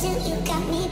do, you got me